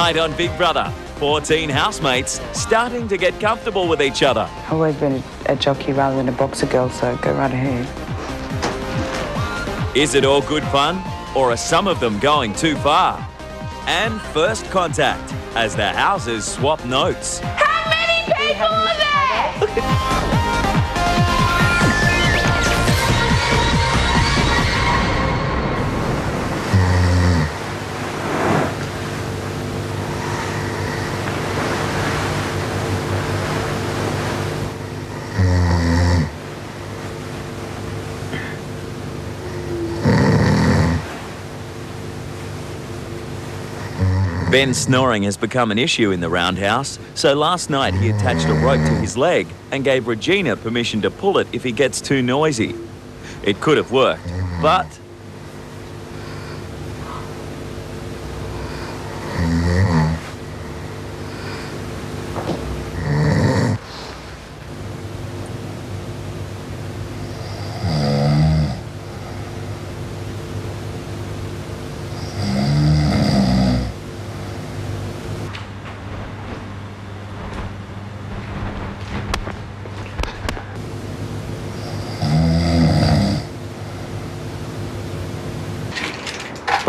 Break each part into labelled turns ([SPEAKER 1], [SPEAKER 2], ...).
[SPEAKER 1] Tonight on Big Brother, 14 housemates starting to get comfortable with each other.
[SPEAKER 2] I've always been a, a jockey rather than a boxer girl, so go right ahead.
[SPEAKER 1] Is it all good fun, or are some of them going too far? And first contact as the houses swap notes.
[SPEAKER 3] How many people are there?
[SPEAKER 1] Ben's snoring has become an issue in the roundhouse, so last night he attached a rope to his leg and gave Regina permission to pull it if he gets too noisy. It could have worked, but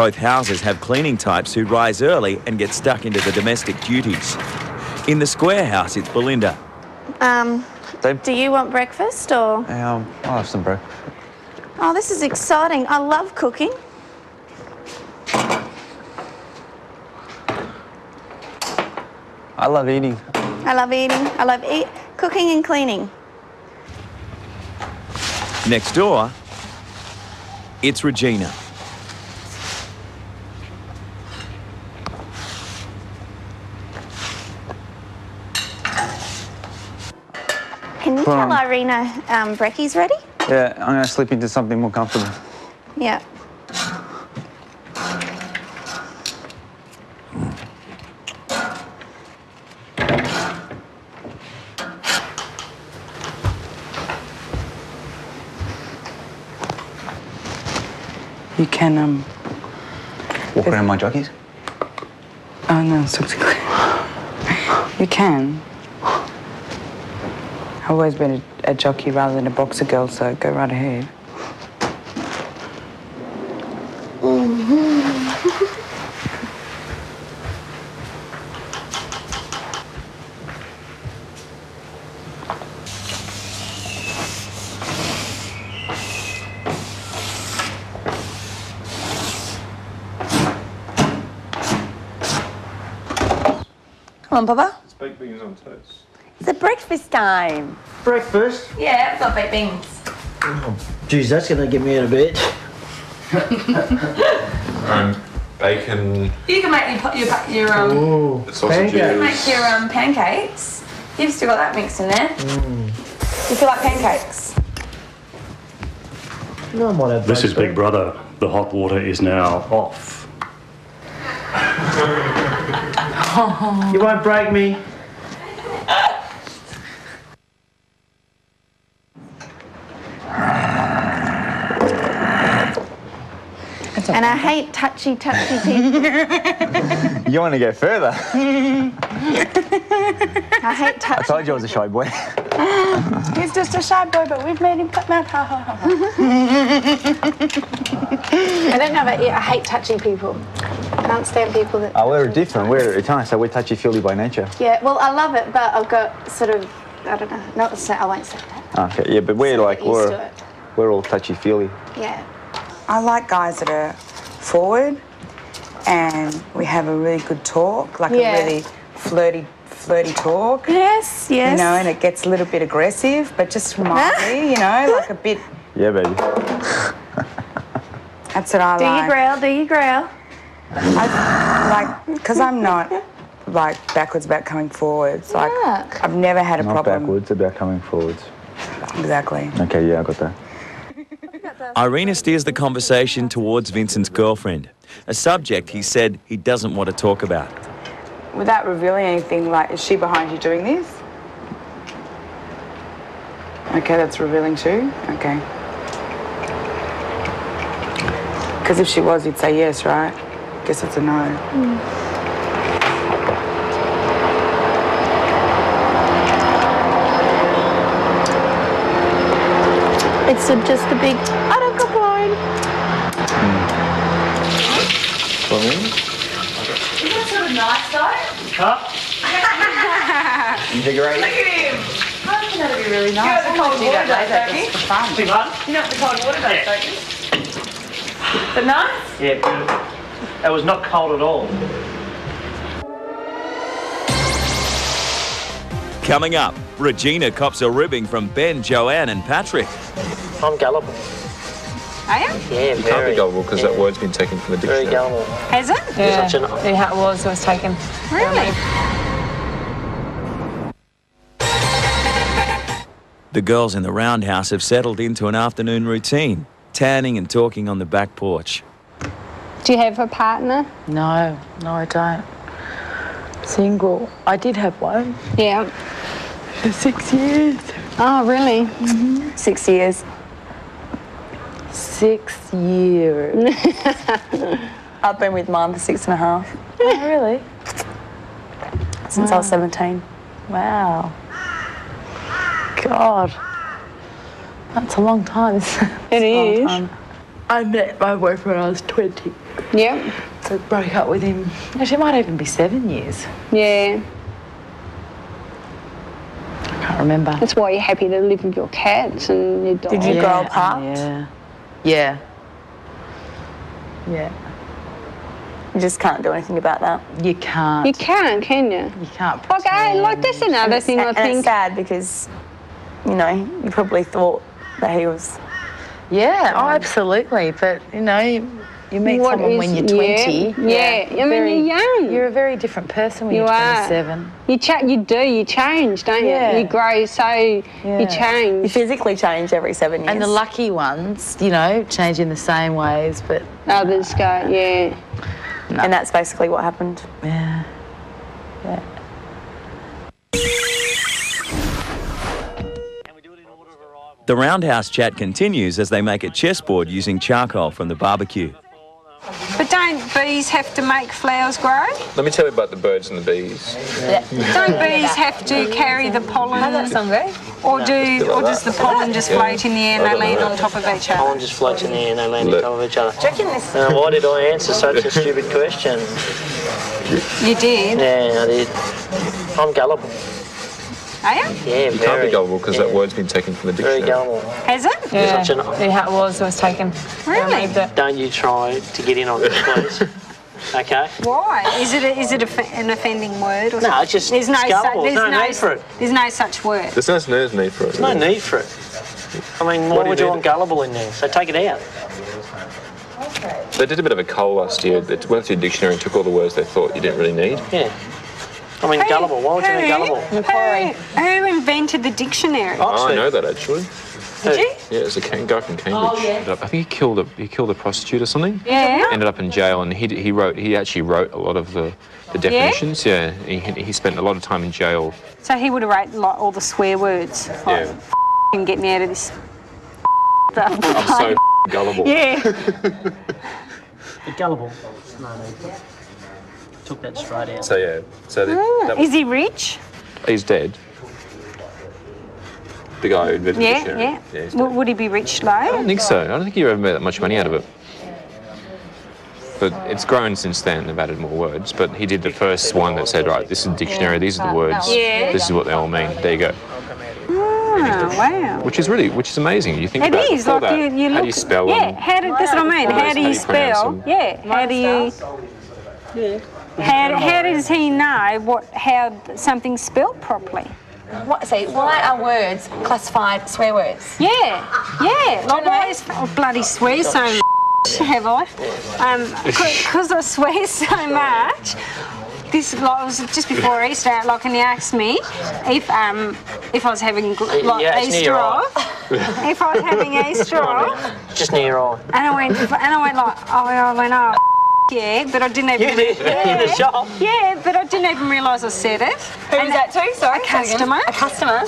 [SPEAKER 1] both houses have cleaning types who rise early and get stuck into the domestic duties. In the square house, it's Belinda.
[SPEAKER 3] Um, do you want breakfast or?
[SPEAKER 4] Um, I'll have some breakfast.
[SPEAKER 3] Oh, this is exciting. I love cooking.
[SPEAKER 4] I love eating.
[SPEAKER 3] I love eating. I love eat cooking and cleaning.
[SPEAKER 1] Next door, it's Regina.
[SPEAKER 3] Can you
[SPEAKER 4] From-
[SPEAKER 3] tell Irena um, Brecky's ready?
[SPEAKER 4] Yeah, I'm gonna slip into something more comfortable.
[SPEAKER 3] Yeah.
[SPEAKER 2] You can, um,
[SPEAKER 4] Walk around my jockeys.
[SPEAKER 2] oh no, it's looks clear. You can. I've always been a, a jockey rather than a boxer girl, so go right ahead.
[SPEAKER 5] Come on, Papa.
[SPEAKER 6] It's baked beans on toast.
[SPEAKER 5] It's a breakfast time.
[SPEAKER 7] Breakfast?
[SPEAKER 5] Yeah, I've got baked beans.
[SPEAKER 7] Geez, that's gonna get me in a bit.
[SPEAKER 6] And bacon,
[SPEAKER 5] You can make your, your, pa- your um,
[SPEAKER 7] Ooh,
[SPEAKER 6] sausages.
[SPEAKER 5] make your um, pancakes. You've still got that mix in there. You feel like pancakes?
[SPEAKER 7] No, I might have
[SPEAKER 8] This is. Big Brother. The hot water is now off.
[SPEAKER 7] You won't break me.
[SPEAKER 3] And I hate touchy, touchy people.
[SPEAKER 4] You want to go further?
[SPEAKER 3] I hate touchy.
[SPEAKER 4] I told you I was a shy boy.
[SPEAKER 3] He's just a shy boy, but we've made him come out. Ha, ha, ha. I don't know about you. I hate touchy people. I can't stand people that.
[SPEAKER 4] Oh, we're different. We're Italian, so we're touchy-feely by nature.
[SPEAKER 3] Yeah, well, I love it, but I've got sort of, I don't know, not say, I won't say that.
[SPEAKER 4] Okay, yeah, but we're like we're we're all touchy-feely.
[SPEAKER 3] Yeah.
[SPEAKER 2] I like guys that are forward and we have a really good talk, like
[SPEAKER 3] Yeah.
[SPEAKER 2] a really flirty, flirty talk.
[SPEAKER 3] Yes, yes.
[SPEAKER 2] You know, and it gets a little bit aggressive, but just mildly, you know, like a bit.
[SPEAKER 4] Yeah, baby.
[SPEAKER 2] That's what I
[SPEAKER 3] do
[SPEAKER 2] like.
[SPEAKER 3] you growl? Do you growl?
[SPEAKER 2] I, like, because I'm not like backwards about coming forwards. Like,
[SPEAKER 3] Yuck.
[SPEAKER 2] I've never had a
[SPEAKER 4] Not
[SPEAKER 2] problem.
[SPEAKER 4] backwards, about coming forwards.
[SPEAKER 2] Exactly.
[SPEAKER 4] Okay, yeah, I got that.
[SPEAKER 1] Irena steers the conversation towards Vincent's girlfriend, a subject he said he doesn't want to talk about.
[SPEAKER 2] Without revealing anything, like, is she behind you doing this? Okay, that's revealing too. Okay. Because if she was, you'd say yes, right? Guess it's a no. Hmm.
[SPEAKER 3] It's a, just a big. I don't complain.
[SPEAKER 9] For me?
[SPEAKER 10] Isn't it sort of nice though?
[SPEAKER 9] Invigorate.
[SPEAKER 10] I think that'd be really nice. You know what the cold water does, don't you?
[SPEAKER 11] Big one?
[SPEAKER 10] You know what the cold water does, don't you? But nice.
[SPEAKER 11] Yeah, beautiful. It was not cold at all.
[SPEAKER 1] Coming up, Regina cops a ribbing from Ben, Joanne, and Patrick.
[SPEAKER 11] I'm gullible.
[SPEAKER 10] Are you?
[SPEAKER 11] Yeah,
[SPEAKER 6] You can't be gullible because that word's been taken from the dictionary.
[SPEAKER 11] Very
[SPEAKER 6] dictionary.
[SPEAKER 11] gullible.
[SPEAKER 10] Has it?
[SPEAKER 12] Yeah,
[SPEAKER 11] Such an-
[SPEAKER 12] yeah, it was. It was taken.
[SPEAKER 10] Really?
[SPEAKER 1] The girls in the roundhouse have settled into an afternoon routine, tanning and talking on the back porch.
[SPEAKER 3] Do you have a partner?
[SPEAKER 12] No, no, I don't. Single. I did have one
[SPEAKER 3] Yeah.
[SPEAKER 12] for six years.
[SPEAKER 3] Oh, really? Mm-hmm.
[SPEAKER 10] Six years.
[SPEAKER 12] Six years.
[SPEAKER 10] I've been with mine for six and a half
[SPEAKER 12] oh, really?
[SPEAKER 10] since I was 17.
[SPEAKER 12] Wow. God. That's a long time. isn't it?
[SPEAKER 3] It is.
[SPEAKER 10] time.
[SPEAKER 12] I met my boyfriend when I was 20.
[SPEAKER 3] Yep.
[SPEAKER 12] So broke up with him. Actually, it might even be seven years.
[SPEAKER 3] Yeah.
[SPEAKER 12] I can't remember.
[SPEAKER 3] That's why you're happy to live with your cats and your dog.
[SPEAKER 10] Did you grow apart?
[SPEAKER 12] Yeah. Yeah. Yeah.
[SPEAKER 10] You just can't do anything about that.
[SPEAKER 12] You can't.
[SPEAKER 3] You can't, can you?
[SPEAKER 12] You can't.
[SPEAKER 3] Like, I, like that's another thing I
[SPEAKER 10] and it's
[SPEAKER 3] think.
[SPEAKER 10] sad because, you know, you probably thought that he was.
[SPEAKER 12] Yeah, oh, absolutely. But you know, you, you meet
[SPEAKER 3] What
[SPEAKER 12] someone
[SPEAKER 3] is-
[SPEAKER 12] when you're
[SPEAKER 3] yeah,
[SPEAKER 12] 20.
[SPEAKER 3] yeah. I mean, you're young.
[SPEAKER 12] You're a very different person when
[SPEAKER 3] You
[SPEAKER 12] are
[SPEAKER 3] are.
[SPEAKER 12] 27.
[SPEAKER 3] You cha- you do, you change, don't
[SPEAKER 12] Yeah.
[SPEAKER 3] you? You grow, so you
[SPEAKER 12] Yeah.
[SPEAKER 10] You
[SPEAKER 3] change.
[SPEAKER 10] physically change every seven years.
[SPEAKER 12] And the lucky ones, you know, change in the same ways, but
[SPEAKER 3] Others go, yeah.
[SPEAKER 10] and that's basically what happened.
[SPEAKER 12] Yeah. Yeah.
[SPEAKER 1] The roundhouse chat continues as they make a chessboard using charcoal from the barbecue.
[SPEAKER 13] But don't bees have to make flowers grow?
[SPEAKER 6] Let me tell you about the birds and the bees.
[SPEAKER 13] Don't bees have to carry the pollen?
[SPEAKER 10] How's that song go?
[SPEAKER 13] Or do or does the pollen just float in the air and they land on top of each other?
[SPEAKER 11] Pollen just floats in the air and they land on top of each other.
[SPEAKER 10] Do you reckon this?
[SPEAKER 11] Uh, why did I answer such a stupid question?
[SPEAKER 13] You did.
[SPEAKER 11] Yeah, I did. I'm gullible.
[SPEAKER 13] Are you?
[SPEAKER 11] Yeah,
[SPEAKER 6] You
[SPEAKER 11] very.
[SPEAKER 6] can't be gullible because
[SPEAKER 11] yeah,
[SPEAKER 6] that word's been taken from the dictionary.
[SPEAKER 11] Very
[SPEAKER 6] dictionary.
[SPEAKER 11] gullible.
[SPEAKER 13] Has it?
[SPEAKER 12] Yeah.
[SPEAKER 11] Such an-
[SPEAKER 12] yeah, it was. It was taken.
[SPEAKER 13] Really?
[SPEAKER 11] Don't you try to get in on this, please. okay?
[SPEAKER 13] Why? Is it a, is it a, an offending word? Or
[SPEAKER 11] No,
[SPEAKER 13] something?
[SPEAKER 11] it's just
[SPEAKER 13] there's no, su-
[SPEAKER 11] gullible.
[SPEAKER 13] there's
[SPEAKER 11] No need for it.
[SPEAKER 13] There's no such word.
[SPEAKER 6] There's no there's need for it.
[SPEAKER 11] There's no need for it. I mean, why
[SPEAKER 6] What do
[SPEAKER 11] would
[SPEAKER 6] you
[SPEAKER 11] you want gullible in there? So take it out.
[SPEAKER 6] They did a bit of a cull last year. They went through the dictionary and took all the words they thought you didn't really need.
[SPEAKER 11] Yeah. I mean, gullible. Why would you need gullible?
[SPEAKER 13] Who, who invented the dictionary?
[SPEAKER 6] Oh, I
[SPEAKER 11] oh,
[SPEAKER 6] know that actually.
[SPEAKER 13] Did you?
[SPEAKER 6] Yeah, it's a Cam- guy from Cambridge. Oh, Ended up- I think he killed a he killed a prostitute or something.
[SPEAKER 13] Yeah.
[SPEAKER 6] Ended up in jail, and he he wrote he actually wrote a lot of the, the definitions. Yeah, He, he spent a lot of time in jail.
[SPEAKER 13] So he would have wrote like all the swear words. Like,
[SPEAKER 6] Yeah,
[SPEAKER 13] and get me out of this.
[SPEAKER 6] I'm so gullible.
[SPEAKER 13] yeah.
[SPEAKER 11] But gullible. No need for it. Took that straight out.
[SPEAKER 6] So yeah, so the, ah, that
[SPEAKER 13] Is he rich?
[SPEAKER 6] he's dead. The guy who invented the
[SPEAKER 13] Yeah,
[SPEAKER 6] dictionary.
[SPEAKER 13] yeah.
[SPEAKER 6] yeah he's
[SPEAKER 13] W- would he be rich though?
[SPEAKER 6] I
[SPEAKER 13] though?
[SPEAKER 6] don't think so. I don't think you ever made that much money out of it. But it's grown since then. They've added more words. But he did the first one that said, right, this is a dictionary. These are the words.
[SPEAKER 13] Yeah.
[SPEAKER 6] This is what they all mean. There you go.
[SPEAKER 13] Oh, wow.
[SPEAKER 6] Which is really, which is amazing. You think
[SPEAKER 13] It
[SPEAKER 6] about
[SPEAKER 13] is
[SPEAKER 6] before
[SPEAKER 13] like
[SPEAKER 6] that,
[SPEAKER 13] you, you
[SPEAKER 6] how do you spell
[SPEAKER 13] yeah,
[SPEAKER 6] them?
[SPEAKER 13] how do, that's what I mean. How do you
[SPEAKER 6] you pronounce
[SPEAKER 13] spell?
[SPEAKER 6] them?
[SPEAKER 13] Yeah, how do you? How, how does he know what how something's spelled properly?
[SPEAKER 10] What, see, why are words classified swear words?
[SPEAKER 13] Yeah, yeah. Like why is oh, bloody swear so much? Have I? Um, because I swear so much. This like, was just before Easter, like, and he asked me if um if I was having gl- like
[SPEAKER 11] Yeah, it's
[SPEAKER 13] Easter off, if I was having Easter off,
[SPEAKER 11] Just near your eye.
[SPEAKER 13] and I went and I went like oh I went oh yeah, but I didn't even
[SPEAKER 11] You did. In the shop.
[SPEAKER 13] yeah, but I didn't even realise I said it.
[SPEAKER 10] Who was that to? Sorry,
[SPEAKER 13] A customer.
[SPEAKER 10] A customer.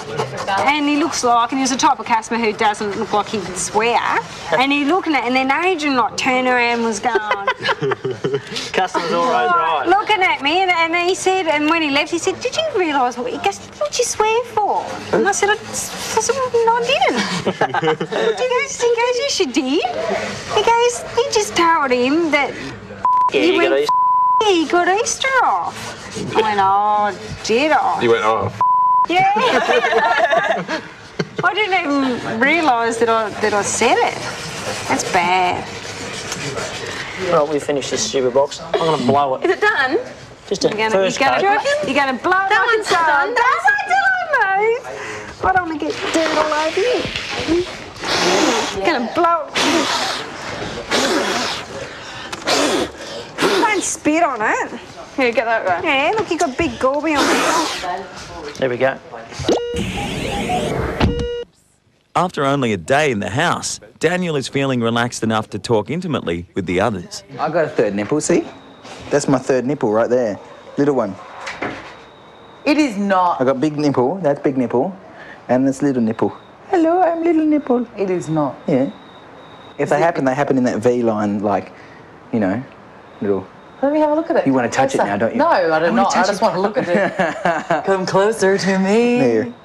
[SPEAKER 13] And he looks like, and he's the type of customer who doesn't look like he can swear. And he looking at, and then Adrian like turned around and was going,
[SPEAKER 11] Can't Customer's always right.
[SPEAKER 13] looking at me, and, and he said, and when he left, he said, "Did you realise what?" He goes, "What you swear for?" And I said, "I, I said, no, I didn't." he goes, "He goes, yes, you did." He goes, "You just told him that
[SPEAKER 11] Yeah,
[SPEAKER 13] you
[SPEAKER 11] you
[SPEAKER 13] went,
[SPEAKER 11] got Easter.
[SPEAKER 13] yeah, you got Easter off." I went, "Oh, did I?"
[SPEAKER 6] You went, oh,
[SPEAKER 13] Yeah. I didn't even realise that I that I said it. That's bad.
[SPEAKER 11] Well, we finished this stupid box. I'm going to blow it.
[SPEAKER 14] Is it done?
[SPEAKER 11] Just a
[SPEAKER 13] You're gonna,
[SPEAKER 11] first
[SPEAKER 13] you're gonna,
[SPEAKER 11] coat.
[SPEAKER 13] you're gonna blow it
[SPEAKER 14] That one's
[SPEAKER 13] done.
[SPEAKER 14] done.
[SPEAKER 13] That's not till I move. I don't want to get dirt all over you. You're gonna blow it. Don't spit on it.
[SPEAKER 14] Here, get that guy.
[SPEAKER 13] Yeah, look, you got big gorby on it.
[SPEAKER 11] There we go.
[SPEAKER 1] After only a day in the house, Daniel is feeling relaxed enough to talk intimately with the others.
[SPEAKER 9] I got a third nipple, see? That's my third nipple right there. Little one.
[SPEAKER 15] It is not.
[SPEAKER 9] I got big nipple, that's big nipple, and this little nipple. Hello, I'm little nipple.
[SPEAKER 15] It is not.
[SPEAKER 9] Yeah. If they happen, they happen in that V line, like, you know, little.
[SPEAKER 15] Let me have a look at it.
[SPEAKER 9] You wanna touch it now, don't you?
[SPEAKER 15] No, I do
[SPEAKER 9] wanna
[SPEAKER 15] not. I just
[SPEAKER 9] it.
[SPEAKER 15] want to look at it. Come closer to me.
[SPEAKER 9] There.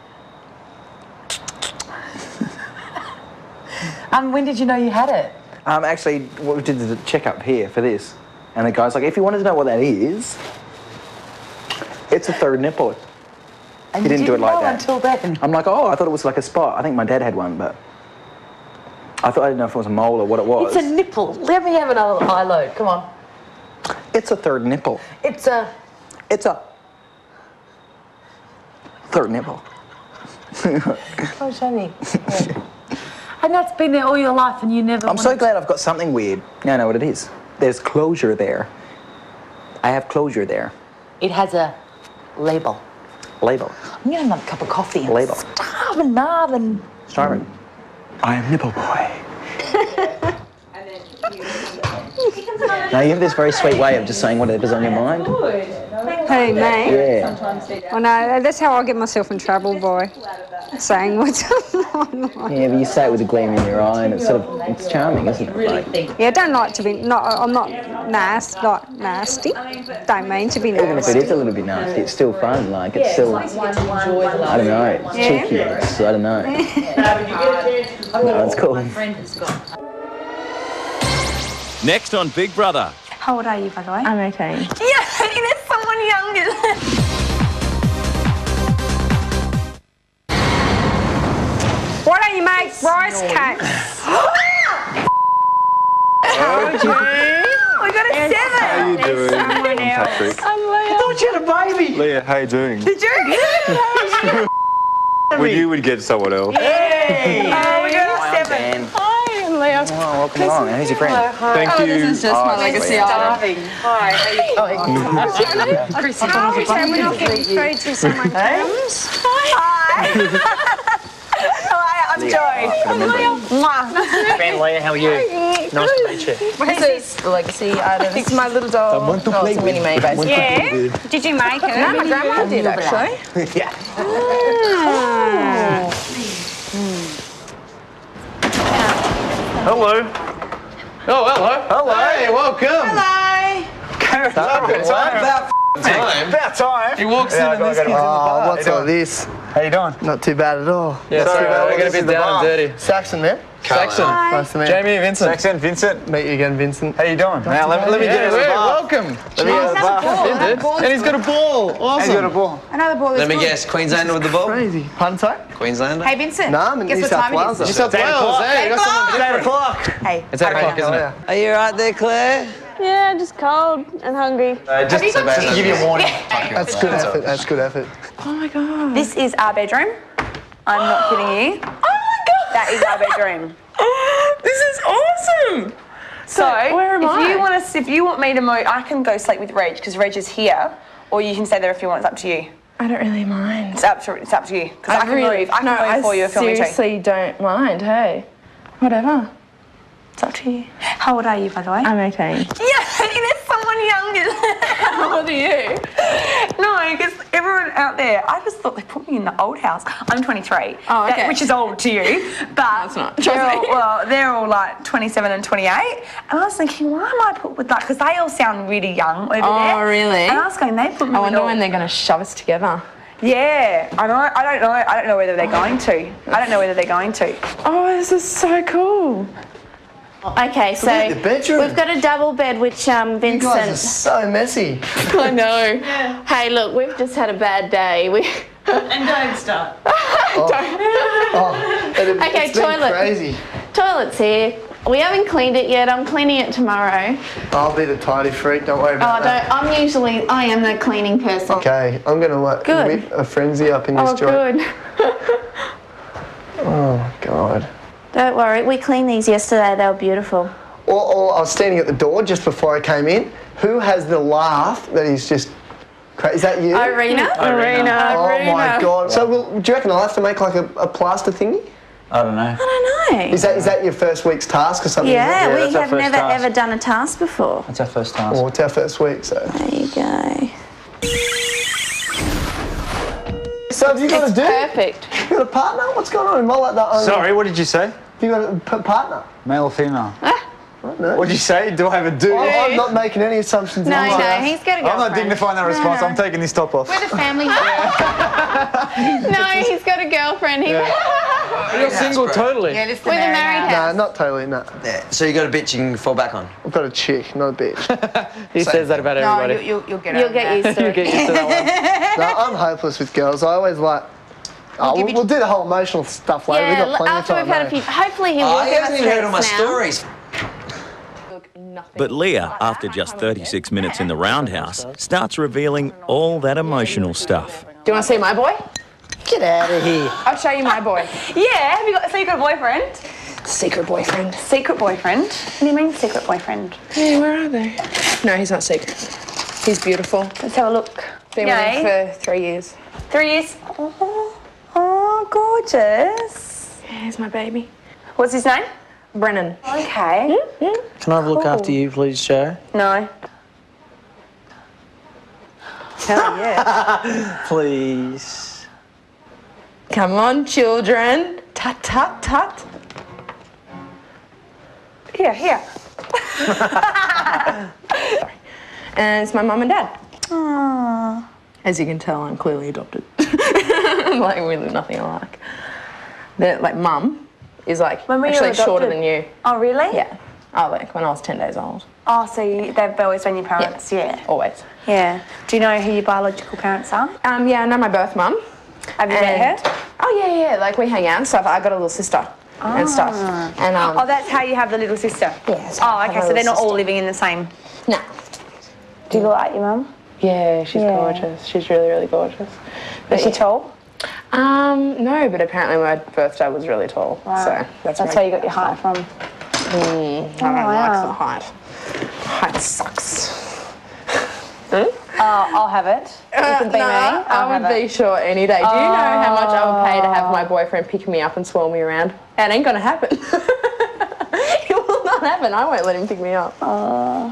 [SPEAKER 15] Um, when did you know you had it?
[SPEAKER 9] Um, actually, we did the checkup here for this, and the guy's like, if you wanted to know what that is, it's a third nipple.
[SPEAKER 15] And
[SPEAKER 9] He
[SPEAKER 15] you
[SPEAKER 9] didn't do it like
[SPEAKER 15] know
[SPEAKER 9] that.
[SPEAKER 15] until then.
[SPEAKER 9] I'm like, oh, I thought it was like a spot. I think my dad had one, but I thought I didn't know if it was a mole or what it was.
[SPEAKER 15] It's a nipple. Let me have another high load. Come on.
[SPEAKER 9] It's a third nipple.
[SPEAKER 15] It's a.
[SPEAKER 9] It's a third nipple.
[SPEAKER 15] Oh, Jenny. Yeah. and that's been there all your life, and you never.
[SPEAKER 9] I'm so
[SPEAKER 15] wanted-
[SPEAKER 9] glad I've got something weird. Now I know what it is. There's closure there. I have closure there.
[SPEAKER 15] It has a label.
[SPEAKER 9] Label.
[SPEAKER 15] I'm gonna another cup of coffee. I'm
[SPEAKER 9] Label.
[SPEAKER 15] starving, Marvin.
[SPEAKER 9] Starving. I am nipple boy. now you have this very sweet way of just saying whatever's on your mind.
[SPEAKER 13] Hey, mate.
[SPEAKER 9] Yeah.
[SPEAKER 13] Well, no, that's how I get myself in trouble by saying what's on my mind.
[SPEAKER 9] Yeah, but you say it with a gleam in your eye, and it's sort of it's charming, isn't it? Like,
[SPEAKER 13] Yeah, I don't like to be. Not, I'm not nasty. Not nasty. Don't mean to be
[SPEAKER 9] even if
[SPEAKER 13] nasty.
[SPEAKER 9] it is a little bit nasty, it's still fun. Like it's still. I don't know. It's
[SPEAKER 13] Yeah.
[SPEAKER 9] cheeky. It's, I don't know. No, it's cool.
[SPEAKER 1] Next on Big Brother,
[SPEAKER 14] How old are you, by the way?
[SPEAKER 16] I'm okay.
[SPEAKER 14] Yeah, there's someone younger.
[SPEAKER 13] Why don't you make rice cakes?
[SPEAKER 14] We got a seven.
[SPEAKER 16] How you doing?
[SPEAKER 13] Someone else.
[SPEAKER 16] Patrick.
[SPEAKER 14] I'm Leah.
[SPEAKER 9] I thought you had a baby.
[SPEAKER 16] Leah, how are you doing?
[SPEAKER 14] Did you?
[SPEAKER 16] We knew we'd get someone else.
[SPEAKER 14] Oh, we got a seven.
[SPEAKER 9] Dan.
[SPEAKER 14] Hi, I'm Leah.
[SPEAKER 9] Oh, welcome along. Who's your friend?
[SPEAKER 16] Thank
[SPEAKER 14] Oh,
[SPEAKER 16] you.
[SPEAKER 14] this is just my legacy item. Oh, Hi.
[SPEAKER 13] Chris, how are we saying we're not getting food till someone comes?
[SPEAKER 14] Hi. Hi, I'm Joy. Mwah.
[SPEAKER 11] Ben Leah, how are you? Nice to meet you.
[SPEAKER 14] This is the legacy item. This is my little doll.
[SPEAKER 9] Someone to
[SPEAKER 14] oh,
[SPEAKER 9] play
[SPEAKER 14] it's a mini me, basically.
[SPEAKER 13] Yeah. Did you make it?
[SPEAKER 14] No, my grandma did actually.
[SPEAKER 9] yeah. Ah.
[SPEAKER 16] Hello. Oh, hello. Hello. Hey, welcome.
[SPEAKER 14] Hello.
[SPEAKER 16] About time. About time. He walks in and this kid's in the
[SPEAKER 17] Oh,
[SPEAKER 16] bar.
[SPEAKER 17] what's all this?
[SPEAKER 16] How you doing?
[SPEAKER 17] Not too bad at all.
[SPEAKER 16] Yeah, sorry, man. We're going to be down and dirty.
[SPEAKER 17] Saxon, man.
[SPEAKER 16] Saxon.
[SPEAKER 17] Nice to meet you.
[SPEAKER 16] Jamie, Vincent. Saxon, Vincent.
[SPEAKER 17] Meet you again, Vincent.
[SPEAKER 16] How you doing? Now, let, let me get
[SPEAKER 17] Yeah,
[SPEAKER 16] you to the. Welcome. Let me get to the bar. And he's got a ball. Awesome. He's got a ball.
[SPEAKER 2] Another ball
[SPEAKER 18] Let me
[SPEAKER 2] good.
[SPEAKER 18] guess, Queenslander with the ball?
[SPEAKER 17] Crazy. Pun sorry?
[SPEAKER 18] Queenslander?
[SPEAKER 14] Hey, Vincent.
[SPEAKER 17] Nah, I'm in
[SPEAKER 14] Guess
[SPEAKER 17] New South
[SPEAKER 14] time it
[SPEAKER 17] Wales.
[SPEAKER 16] New South Wales. Hey, you got someone
[SPEAKER 14] Eight
[SPEAKER 16] different. o'clock.
[SPEAKER 14] Hey.
[SPEAKER 18] It's 8 o'clock, isn't it? Are you right there, Claire?
[SPEAKER 16] Yeah, just cold and hungry.
[SPEAKER 18] Uh, just,
[SPEAKER 14] you got
[SPEAKER 18] just to give you a warning.
[SPEAKER 17] That's good effort. That's good effort.
[SPEAKER 14] Oh my god. This is our bedroom. I'm not kidding you. My god. That is our bedroom. this is awesome. So,
[SPEAKER 16] where am
[SPEAKER 14] if
[SPEAKER 16] I?
[SPEAKER 14] you want us, if you want me to move, I can go sleep with Reg because Reg is here, or you can stay there if you want. It's up to you.
[SPEAKER 16] I don't really mind.
[SPEAKER 14] It's up to it's up to you because I, can
[SPEAKER 16] really,
[SPEAKER 14] move. I can
[SPEAKER 16] no,
[SPEAKER 14] move
[SPEAKER 16] I
[SPEAKER 14] for you if you want me to.
[SPEAKER 16] seriously don't mind. Hey, whatever.
[SPEAKER 14] It's up to you. How old are you, by the way?
[SPEAKER 15] I'm 18.
[SPEAKER 14] Yeah, there's someone younger. How old are you? No, because everyone out there, I just thought they put me in the old house. I'm 23.
[SPEAKER 15] Oh,
[SPEAKER 14] that- which is old to you, but
[SPEAKER 15] not.
[SPEAKER 14] They're all, well, they're all like 27 and 28, and I was thinking, why am I put with that? Because they all sound really young over
[SPEAKER 15] Oh,
[SPEAKER 14] there.
[SPEAKER 15] Oh, really?
[SPEAKER 14] And I was going, they put me
[SPEAKER 15] I wonder when they're going to shove us together.
[SPEAKER 14] Yeah, I know. I don't know. I don't know whether they're going to. I don't know whether they're going to.
[SPEAKER 15] Oh, this is so cool.
[SPEAKER 3] Okay, so
[SPEAKER 17] the bedroom.
[SPEAKER 3] we've got a double bed, which um,
[SPEAKER 17] You
[SPEAKER 3] Vincent.
[SPEAKER 17] guys are so messy.
[SPEAKER 3] I know. Hey, look, we've just had a bad day. We.
[SPEAKER 14] And don't start.
[SPEAKER 17] Oh, and it,
[SPEAKER 3] Okay,
[SPEAKER 17] it's been
[SPEAKER 3] toilet.
[SPEAKER 17] crazy.
[SPEAKER 3] Toilet's here. We haven't cleaned it yet. I'm cleaning it tomorrow.
[SPEAKER 17] I'll be the tidy freak. Don't worry
[SPEAKER 3] Oh,
[SPEAKER 17] about that.
[SPEAKER 3] don't. I'm usually. I am the cleaning person.
[SPEAKER 17] Okay, I'm gonna work.
[SPEAKER 3] Good.
[SPEAKER 17] whip a frenzy up in this
[SPEAKER 3] Oh,
[SPEAKER 17] joint.
[SPEAKER 3] good.
[SPEAKER 17] Oh god.
[SPEAKER 3] Don't worry. We cleaned these yesterday. They were beautiful.
[SPEAKER 17] Or, or I was standing at the door just before I came in. Who has the laugh that is just crazy? Is that you?
[SPEAKER 3] Irena.
[SPEAKER 8] Irena.
[SPEAKER 17] Oh my god. So will, do you reckon I'll have to make like a, a plaster thingy?
[SPEAKER 9] I don't know.
[SPEAKER 3] I don't know.
[SPEAKER 17] Is that is that your first week's task or something?
[SPEAKER 3] yeah, we
[SPEAKER 9] that's
[SPEAKER 3] have never
[SPEAKER 9] task.
[SPEAKER 3] ever done a task before.
[SPEAKER 9] That's our first task.
[SPEAKER 17] Well, it's our first week, so.
[SPEAKER 3] There you go.
[SPEAKER 17] So have you got a dude?
[SPEAKER 3] Perfect.
[SPEAKER 17] You got a partner? What's going on? Am I like the only?
[SPEAKER 9] Sorry, what did you say?
[SPEAKER 17] You got a p- partner?
[SPEAKER 9] Male or female?
[SPEAKER 17] No.
[SPEAKER 9] What did you say? Do I have a dude?
[SPEAKER 17] I'm, I'm not making any assumptions.
[SPEAKER 3] No,
[SPEAKER 17] I'm
[SPEAKER 3] no,
[SPEAKER 17] like-
[SPEAKER 3] he's got a
[SPEAKER 9] I'm not dignifying that response. I'm taking this top off.
[SPEAKER 3] We're the family. no, he's got a girlfriend. He...
[SPEAKER 6] You're single totally.
[SPEAKER 3] We're the married
[SPEAKER 17] Nah,
[SPEAKER 3] house.
[SPEAKER 17] not totally. No,
[SPEAKER 18] Yeah, so you got a bitch you can fall back on.
[SPEAKER 17] I've got a chick, not a bitch.
[SPEAKER 6] He says that about
[SPEAKER 14] No,
[SPEAKER 6] everybody.
[SPEAKER 14] you, you'll, you'll get
[SPEAKER 3] You'll get used to it.
[SPEAKER 6] You
[SPEAKER 3] it.
[SPEAKER 6] get used to that one.
[SPEAKER 17] no, I'm hopeless with girls. I always like. Oh, we'll, we'll do the whole emotional stuff later.
[SPEAKER 3] Yeah,
[SPEAKER 17] We've got plenty
[SPEAKER 3] after
[SPEAKER 17] of
[SPEAKER 3] we've
[SPEAKER 17] time.
[SPEAKER 3] had a few. Hopefully, he oh, will
[SPEAKER 18] Oh, you
[SPEAKER 3] give us
[SPEAKER 18] haven't even heard all my
[SPEAKER 3] treats now.
[SPEAKER 18] stories.
[SPEAKER 1] But Leah, after just 36 minutes in the roundhouse, starts revealing all that emotional stuff.
[SPEAKER 15] Do you want to see my boy?
[SPEAKER 17] Get out of here.
[SPEAKER 15] I'll show you my boy.
[SPEAKER 14] Yeah, have you got a secret boyfriend?
[SPEAKER 15] Secret boyfriend.
[SPEAKER 14] Secret boyfriend? What do you mean secret boyfriend?
[SPEAKER 15] Hey, where are they? No, he's not secret. He's beautiful.
[SPEAKER 14] Let's have a look.
[SPEAKER 15] Been
[SPEAKER 14] Yay.
[SPEAKER 15] with him for three years.
[SPEAKER 14] Three years. Oh, oh, gorgeous.
[SPEAKER 15] Yeah, he's my baby.
[SPEAKER 14] What's his name?
[SPEAKER 15] Brennan.
[SPEAKER 14] Okay. Hmm? Hmm?
[SPEAKER 9] Can I have a look
[SPEAKER 14] Cool.
[SPEAKER 9] after you, please, Joe?
[SPEAKER 14] No. Hell yeah.
[SPEAKER 9] Please.
[SPEAKER 15] Come on, children. Tut, tut, tut.
[SPEAKER 14] Here, here.
[SPEAKER 15] And it's my mum and dad.
[SPEAKER 14] Aww.
[SPEAKER 15] As you can tell, I'm clearly adopted. like, we look nothing alike. They're, like, mum is like
[SPEAKER 14] When were you
[SPEAKER 15] actually shorter than you.
[SPEAKER 14] Oh, really?
[SPEAKER 15] Yeah. Oh, like when I was 10 days old.
[SPEAKER 14] Oh, so you, they've always been your parents? Yeah.
[SPEAKER 15] Always.
[SPEAKER 14] Yeah. Do you know who your biological parents are?
[SPEAKER 15] Um, yeah, I know my birth mum.
[SPEAKER 14] Have you
[SPEAKER 15] And-
[SPEAKER 14] met her?
[SPEAKER 15] Oh, yeah, yeah. Like, we hang out and stuff. I got a little sister and stuff. And, um,
[SPEAKER 14] oh, that's how you have the little sister?
[SPEAKER 15] Yes.
[SPEAKER 14] Oh, okay, so they're not all living in the same.
[SPEAKER 15] No.
[SPEAKER 14] Do you like your mum?
[SPEAKER 15] Yeah, she's
[SPEAKER 14] Yeah.
[SPEAKER 15] gorgeous. She's really, really gorgeous.
[SPEAKER 14] Is she tall?
[SPEAKER 15] Um, no, but apparently my birthday was really tall. Wow. So that's,
[SPEAKER 14] That's where you got your height from.
[SPEAKER 15] Mm, I don't
[SPEAKER 14] wow.
[SPEAKER 15] like the height. Height sucks.
[SPEAKER 14] Oh, I'll have it. Be
[SPEAKER 15] no, I would
[SPEAKER 14] it.
[SPEAKER 15] be short any day. Do you know how much I would pay to have my boyfriend pick me up and swirl me around? That ain't gonna happen. it will not happen. I won't let him pick me up.
[SPEAKER 14] Oh,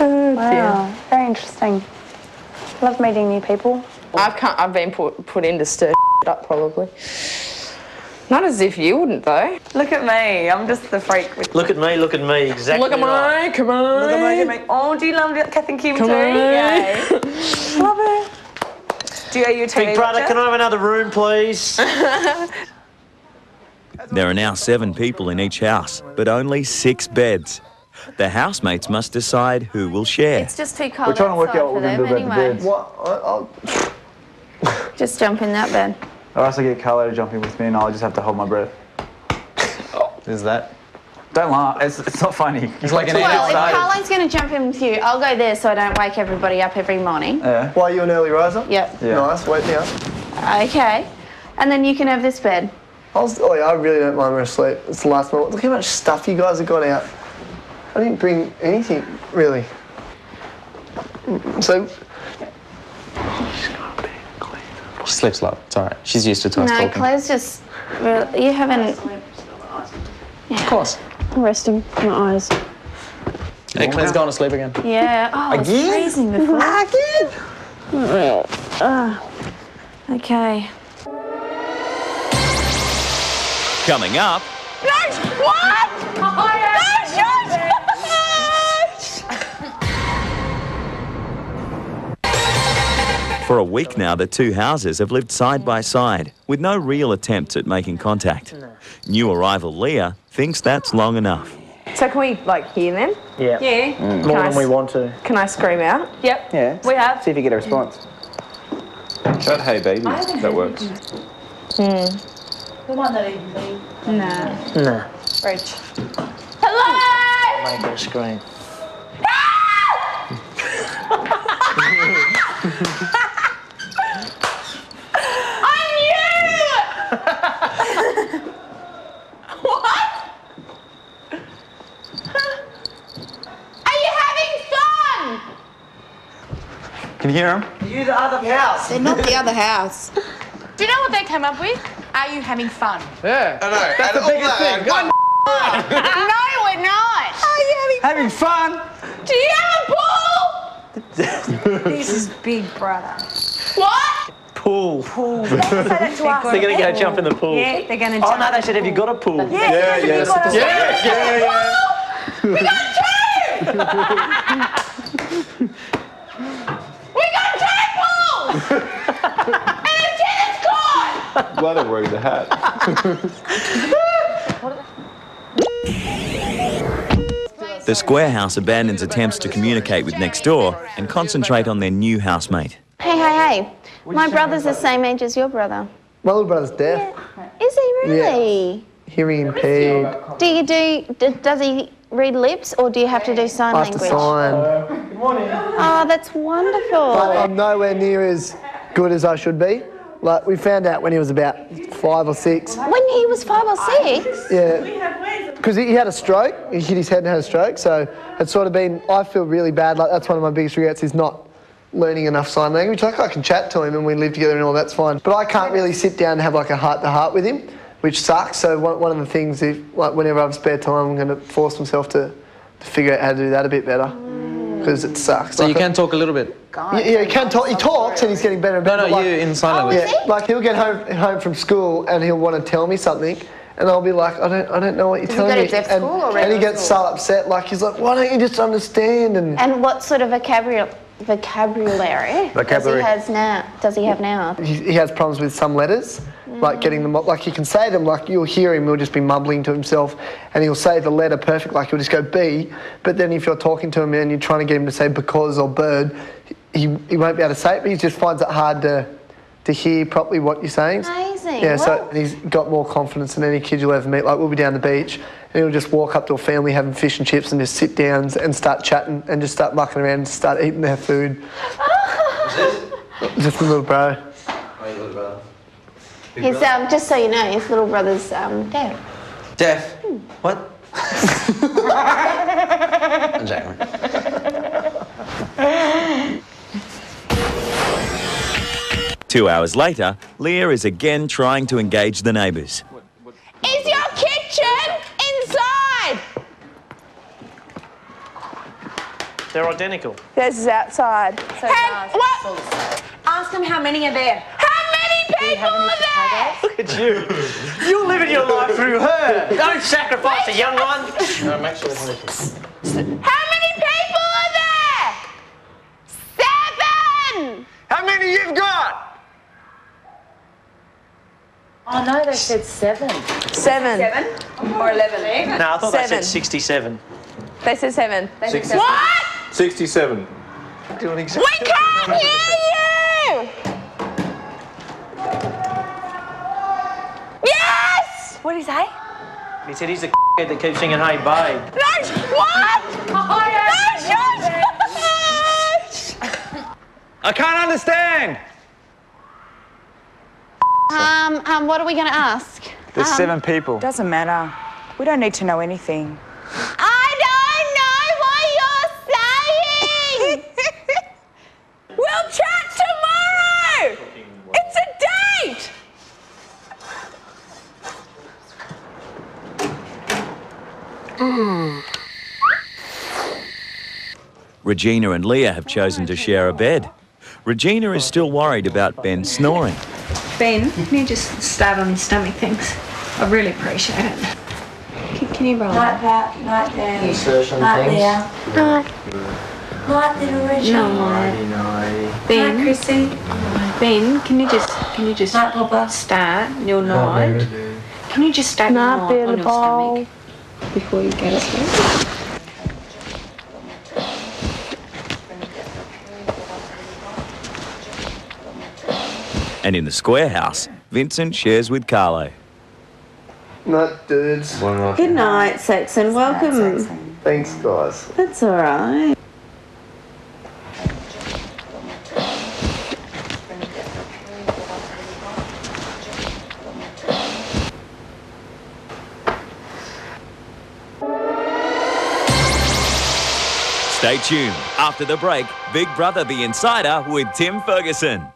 [SPEAKER 15] Oh,
[SPEAKER 14] wow.
[SPEAKER 15] dear.
[SPEAKER 14] Very interesting. Love meeting new people.
[SPEAKER 15] I've, can't, I've been put, put in to stir up probably. Not as if you wouldn't though.
[SPEAKER 14] Look at me. I'm just the freak with.
[SPEAKER 16] Look at me, look at me, exactly
[SPEAKER 15] Look at
[SPEAKER 16] right.
[SPEAKER 15] mine, come on.
[SPEAKER 14] Look at me. look at me. Oh, do you love Kath and Kim
[SPEAKER 15] Come
[SPEAKER 14] too?
[SPEAKER 15] on.
[SPEAKER 14] Yay. love it. Do you, are you a TV
[SPEAKER 16] Big brother,
[SPEAKER 14] watcher?
[SPEAKER 16] can I have another room, please?
[SPEAKER 1] There are now seven people in each house, but only six beds. The housemates must decide who will share.
[SPEAKER 3] It's just too cold
[SPEAKER 9] We're trying to work out what we're going to do about the beds.
[SPEAKER 17] What? I, I'll,
[SPEAKER 3] Just jump in that bed.
[SPEAKER 9] Or else I get Carlo to jump in with me and I'll just have to hold my breath. Oh.
[SPEAKER 18] Is that?
[SPEAKER 9] Don't laugh. It's, it's not funny.
[SPEAKER 18] It's like an
[SPEAKER 3] Well, if
[SPEAKER 18] outside.
[SPEAKER 3] Carline's going to jump in with you, I'll go there so I don't wake everybody up every morning.
[SPEAKER 9] Yeah.
[SPEAKER 17] why are you an early riser?
[SPEAKER 3] Yep.
[SPEAKER 9] Yeah.
[SPEAKER 17] Nice. Wake me up.
[SPEAKER 3] Okay. And then you can have this bed.
[SPEAKER 17] I was, oh yeah, I really don't mind when I sleep. It's the last moment. Look how much stuff you guys have got out. I didn't bring anything really. So
[SPEAKER 6] She sleeps a lot. It's all right. She's used to us
[SPEAKER 3] no,
[SPEAKER 6] talking.
[SPEAKER 3] Claire's just. real- You haven't.
[SPEAKER 6] Of course.
[SPEAKER 15] I'm resting my eyes.
[SPEAKER 9] Hey, Claire's gone to sleep again.
[SPEAKER 15] Yeah. Oh, it's
[SPEAKER 9] Again?
[SPEAKER 15] freezing before.
[SPEAKER 9] Again?
[SPEAKER 15] Ah. okay.
[SPEAKER 1] Coming up, for a week now, the two houses have lived side by side with no real attempts at making contact. New arrival Leah thinks that's long enough.
[SPEAKER 15] So can we like hear them?
[SPEAKER 9] Yeah.
[SPEAKER 15] Yeah.
[SPEAKER 9] More
[SPEAKER 15] Can I
[SPEAKER 9] than we want to.
[SPEAKER 15] Can I scream out? Yep.
[SPEAKER 9] Yeah.
[SPEAKER 15] We have.
[SPEAKER 9] See if you get a response.
[SPEAKER 6] Shout hey baby. That works.
[SPEAKER 15] Hmm.
[SPEAKER 14] The one that even Nah.
[SPEAKER 9] Nah.
[SPEAKER 14] Rach.
[SPEAKER 15] Hello!
[SPEAKER 9] Make her scream.
[SPEAKER 14] what? Are you having fun?
[SPEAKER 9] Can you hear him?
[SPEAKER 14] You the other house. They're not the other house. Do you know what they came up with? Are you having fun?
[SPEAKER 16] Yeah. I know.
[SPEAKER 9] That's the biggest thing. One
[SPEAKER 14] no, we're not. Are you
[SPEAKER 9] having fun?
[SPEAKER 14] Do you have a pool?
[SPEAKER 13] This is big brother.
[SPEAKER 14] What?
[SPEAKER 9] Pool.
[SPEAKER 13] Pool. Say that to.
[SPEAKER 9] They're gonna go jump in the pool.
[SPEAKER 13] Yeah, they're gonna
[SPEAKER 9] Oh
[SPEAKER 13] jump
[SPEAKER 9] no, they
[SPEAKER 13] the
[SPEAKER 9] said, have you got a pool?
[SPEAKER 13] Yeah, Yeah, yeah.
[SPEAKER 9] yeah,
[SPEAKER 13] pool?
[SPEAKER 9] yeah, yeah.
[SPEAKER 14] We got two! we got two pools! and a tennis court!
[SPEAKER 6] Glad I'm wearing the hat.
[SPEAKER 1] The square house abandons attempts to communicate with next door and concentrate on their new housemate.
[SPEAKER 3] Hey, hey, hey. My brother's the same age as your brother.
[SPEAKER 17] My little brother's deaf,
[SPEAKER 3] Is he really? Yeah.
[SPEAKER 17] hearing impaired.
[SPEAKER 3] Do you do, d- does he read lips or do you have to do sign
[SPEAKER 17] I have to
[SPEAKER 3] language?
[SPEAKER 17] sign.
[SPEAKER 3] Oh, that's wonderful.
[SPEAKER 17] But I'm nowhere near as good as I should be. Like we found out when he was about five or six.
[SPEAKER 3] When he was five or six?
[SPEAKER 17] Yeah. Because he, had a stroke. He hit his head and had a stroke. So it's sort of been. I feel really bad. Like that's one of my biggest regrets is not learning enough sign language. Like I can chat to him and we live together and all that's fine. But I can't really sit down and have like a heart to heart with him, which sucks. So one, one of the things, if like whenever I have spare time, I'm going to force myself to, to figure out how to do that a bit better because it sucks.
[SPEAKER 9] So you
[SPEAKER 17] Like,
[SPEAKER 9] can talk a little bit.
[SPEAKER 17] yeah, yeah, he can talk. He talks and he's getting better and better.
[SPEAKER 9] No, no,
[SPEAKER 17] but,
[SPEAKER 9] you in sign language.
[SPEAKER 17] Yeah, oh, like he'll get home home from school and he'll want to tell me something, and I'll be like, I don't, I don't know what you're telling
[SPEAKER 3] go
[SPEAKER 17] me.
[SPEAKER 3] deaf
[SPEAKER 17] and,
[SPEAKER 3] school or
[SPEAKER 17] and he gets so upset. Like he's like, why don't you just understand? And
[SPEAKER 3] And what sort of vocabulary, vocabulary,
[SPEAKER 17] Vocabulary.
[SPEAKER 3] does he has now? Does he have now?
[SPEAKER 17] he, he has problems with some letters, like getting them. Like he can say them, like you'll hear him. He'll just be mumbling to himself, and he'll say the letter perfect. Like he'll just go B, but then if you're talking to him and you're trying to get him to say because or bird, he, he won't be able to say it. But he just finds it hard to to hear properly what you're saying.
[SPEAKER 3] Amazing.
[SPEAKER 17] Yeah, so
[SPEAKER 3] Well-
[SPEAKER 17] and he's got more confidence than any kid you'll ever meet. Like we'll be down the beach, and he'll just walk up to a family having fish and chips, and just sit down and start chatting, and just start mucking around, and start eating their food. just a little bro.
[SPEAKER 3] His um, just so you know, his little brother's um, deaf.
[SPEAKER 18] Deaf. What? I'm joking.
[SPEAKER 1] Two hours later, Leah is again trying to engage the neighbours.
[SPEAKER 14] Is your kitchen inside?
[SPEAKER 11] They're identical.
[SPEAKER 14] This is outside.
[SPEAKER 13] So
[SPEAKER 14] Hey, what?
[SPEAKER 13] Ask them how many are there.
[SPEAKER 14] How many people are there?
[SPEAKER 9] Look at you. You're living your life through her. Don't sacrifice a young one.
[SPEAKER 16] No, make sure there's no
[SPEAKER 14] How many people are there? Seven!
[SPEAKER 9] How many you've got?
[SPEAKER 19] Oh no, they said seven.
[SPEAKER 14] Seven.
[SPEAKER 19] Seven?
[SPEAKER 14] Or eleven.
[SPEAKER 9] No, I thought they said 67.
[SPEAKER 14] They said seven.
[SPEAKER 6] Sixty-
[SPEAKER 14] What?
[SPEAKER 6] 67.
[SPEAKER 9] Doing
[SPEAKER 14] We can't hear you! Yes!
[SPEAKER 13] What did he say?
[SPEAKER 9] He said he's a kid that keeps singing Hey Babe.
[SPEAKER 14] No, what? No, shush!
[SPEAKER 9] I can't understand.
[SPEAKER 3] Um, um, what are we going to ask?
[SPEAKER 2] There's
[SPEAKER 3] Um,
[SPEAKER 2] seven people. Doesn't matter. We don't need to know anything.
[SPEAKER 14] I don't know what you're saying! we'll chat tomorrow! It's a date!
[SPEAKER 1] Regina and Leah have chosen to share a bed. Regina is still worried about Ben snoring.
[SPEAKER 5] Ben, can you just start on his stomach, thanks? I really appreciate it. Can, can you roll?
[SPEAKER 14] Night, Pat. Night, Dan.
[SPEAKER 5] You search on
[SPEAKER 14] Night,
[SPEAKER 5] things?
[SPEAKER 14] Leah. Night. Night, little Richard.
[SPEAKER 5] No. Ben,
[SPEAKER 14] Night, Chrissie.
[SPEAKER 5] Ben, can you just can you just start your night? Can you just start your night on your stomach before you get to
[SPEAKER 1] And in the square house, Vincent shares with Carlo.
[SPEAKER 17] Not dudes.
[SPEAKER 3] Good night, Saxon. Welcome.
[SPEAKER 17] Thanks, guys.
[SPEAKER 3] That's all right.
[SPEAKER 1] Stay tuned. After the break, Big Brother The Insider with Tim Ferguson.